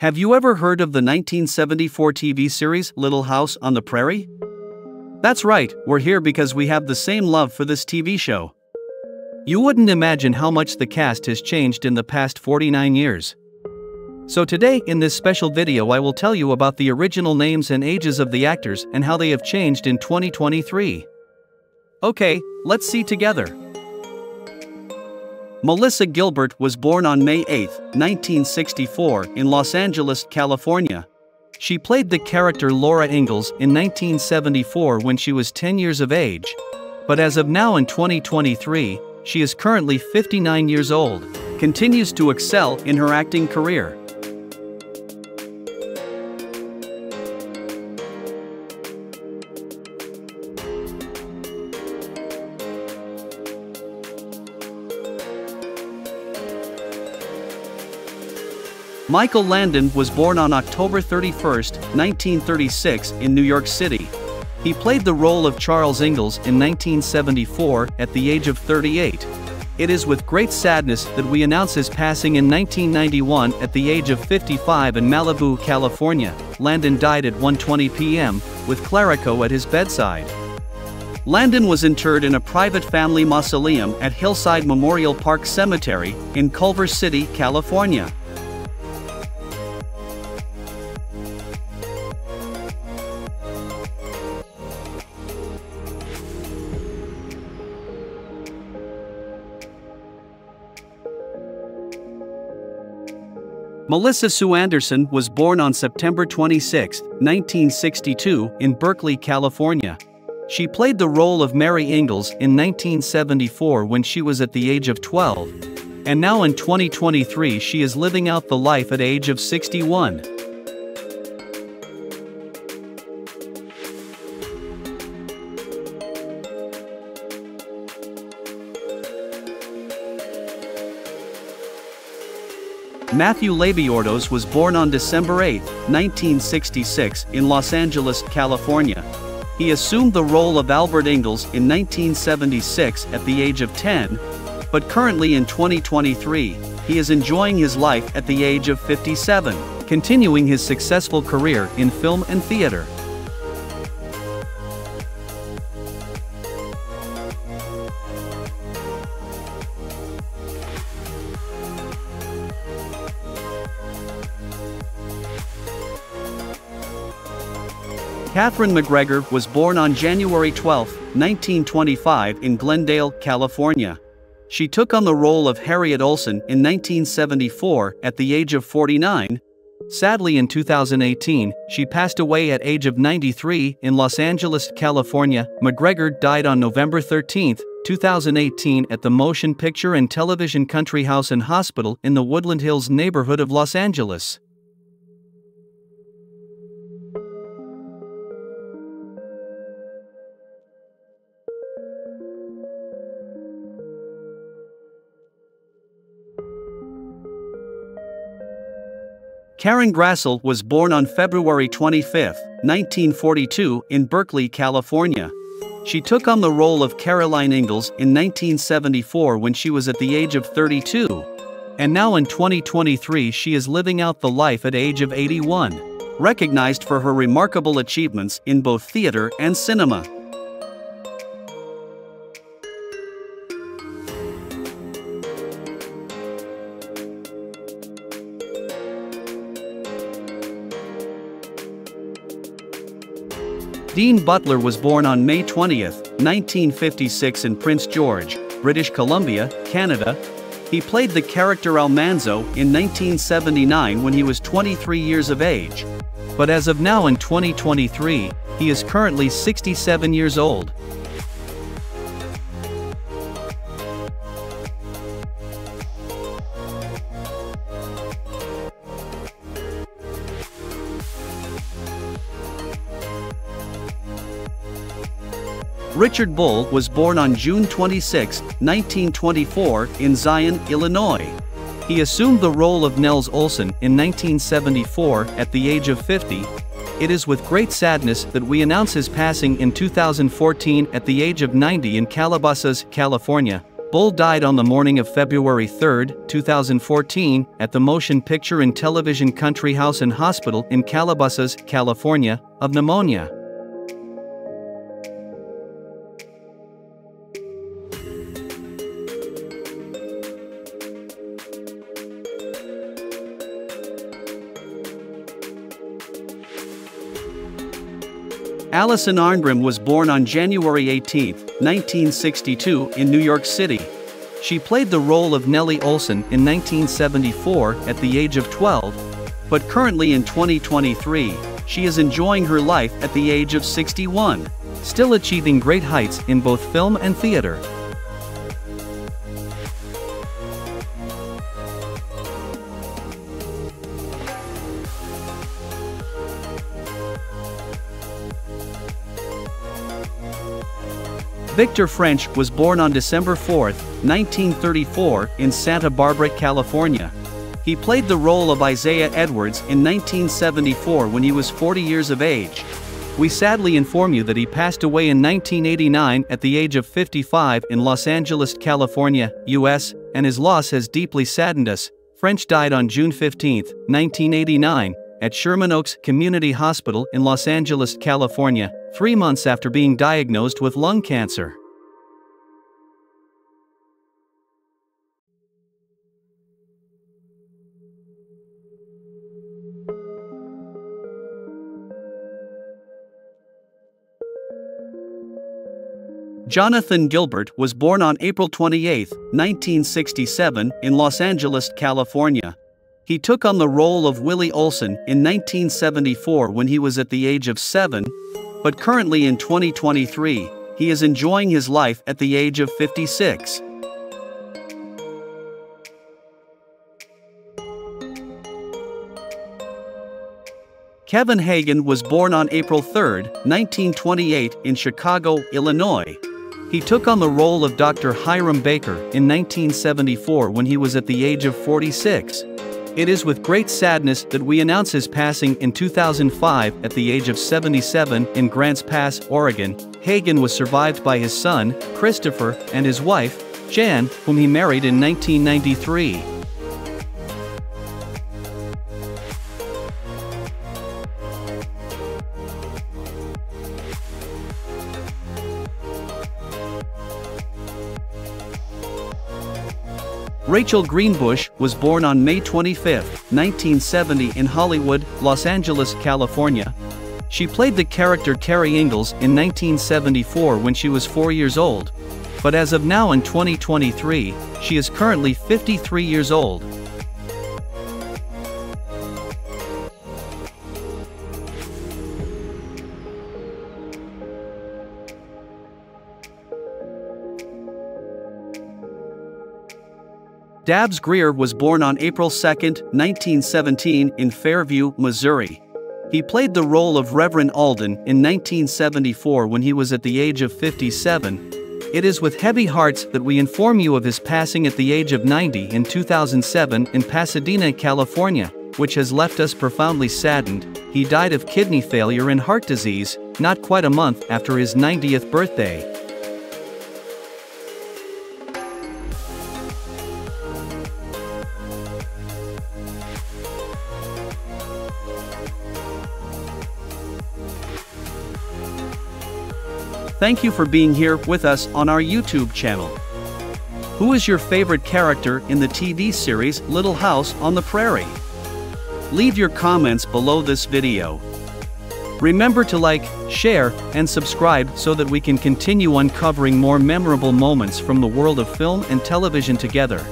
Have you ever heard of the 1974 TV series Little House on the Prairie? That's right, we're here because we have the same love for this TV show. You wouldn't imagine how much the cast has changed in the past 49 years. So today in this special video I will tell you about the original names and ages of the actors and how they have changed in 2023. Okay, let's see together. Melissa Gilbert was born on May 8, 1964, in Los Angeles, California. She played the character Laura Ingalls in 1974 when she was 10 years of age. But as of now in 2023, she is currently 59 years old, continues to excel in her acting career. Michael Landon was born on October 31, 1936, in New York City. He played the role of Charles Ingalls in 1974 at the age of 38. It is with great sadness that we announce his passing in 1991 at the age of 55 in Malibu, California. Landon died at 1:20 p.m. with Clarico at his bedside. Landon was interred in a private family mausoleum at Hillside Memorial Park Cemetery in Culver City, California. Melissa Sue Anderson was born on September 26, 1962, in Berkeley, California. She played the role of Mary Ingalls in 1974 when she was at the age of 12. And now in 2023 she is living out the life at age of 61. Matthew Labyorteaux was born on December 8, 1966, in Los Angeles, California. He assumed the role of Albert Ingalls in 1976 at the age of 10, but currently in 2023, he is enjoying his life at the age of 57, continuing his successful career in film and theater. Kathryn MacGregor was born on January 12, 1925 in Glendale, California. She took on the role of Harriet Oleson in 1974 at the age of 49. Sadly in 2018, she passed away at age of 93 in Los Angeles, California. MacGregor died on November 13, 2018 at the Motion Picture and Television Country House and Hospital in the Woodland Hills neighborhood of Los Angeles. Karen Grassle was born on February 25, 1942, in Berkeley, California. She took on the role of Caroline Ingalls in 1974 when she was at the age of 32. And now in 2023 she is living out the life at age of 81. Recognized for her remarkable achievements in both theater and cinema. Dean Butler was born on May 20, 1956 in Prince George, British Columbia, Canada. He played the character Almanzo in 1979 when he was 23 years of age. But as of now in 2023, he is currently 67 years old. Richard Bull was born on June 26, 1924, in Zion, Illinois. He assumed the role of Nels Oleson in 1974 at the age of 50. It is with great sadness that we announce his passing in 2014 at the age of 90 in Calabasas, California. Bull died on the morning of February 3, 2014, at the Motion Picture and Television Country House and Hospital in Calabasas, California, of pneumonia. Alison Arngrim was born on January 18, 1962, in New York City. She played the role of Nellie Oleson in 1974 at the age of 12, but currently in 2023, she is enjoying her life at the age of 61, still achieving great heights in both film and theater. Victor French was born on December 4, 1934, in Santa Barbara, California. He played the role of Isaiah Edwards in 1974 when he was 40 years of age. We sadly inform you that he passed away in 1989 at the age of 55 in Los Angeles, California, US, and his loss has deeply saddened us. French died on June 15, 1989, at Sherman Oaks Community Hospital in Los Angeles, California, three months after being diagnosed with lung cancer. Jonathan Gilbert was born on April 28, 1967, in Los Angeles, California. He took on the role of Willie Oleson in 1974 when he was at the age of 7, but currently in 2023, he is enjoying his life at the age of 56. Kevin Hagen was born on April 3, 1928, in Chicago, Illinois. He took on the role of Dr. Hiram Baker in 1974 when he was at the age of 46. It is with great sadness that we announce his passing in 2005 at the age of 77 in Grants Pass, Oregon. Hagen was survived by his son, Christopher, and his wife, Jan, whom he married in 1993. Rachel Greenbush was born on May 25, 1970 in Hollywood, Los Angeles, California. She played the character Carrie Ingalls in 1974 when she was 4 years old. But as of now in 2023, she is currently 53 years old. Dabbs Greer was born on April 2, 1917, in Fairview, Missouri. He played the role of Reverend Alden in 1974 when he was at the age of 57. It is with heavy hearts that we inform you of his passing at the age of 90 in 2007 in Pasadena, California, which has left us profoundly saddened. He died of kidney failure and heart disease, not quite a month after his 90th birthday. Thank you for being here with us on our YouTube channel. Who is your favorite character in the TV series Little House on the Prairie? Leave your comments below this video. Remember to like, share, and subscribe so that we can continue uncovering more memorable moments from the world of film and television together.